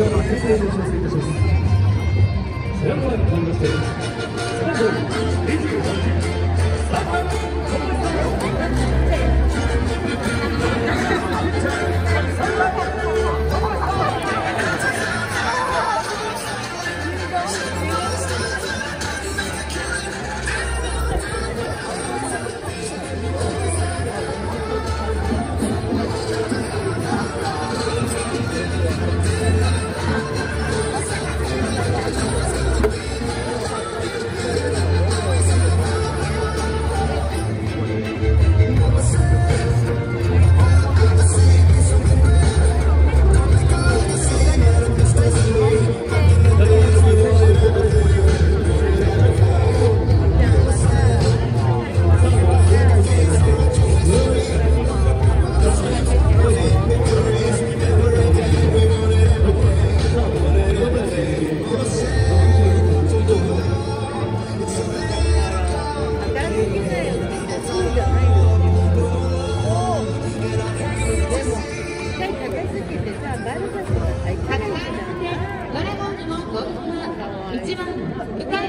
よろしくお願いたします。1番歌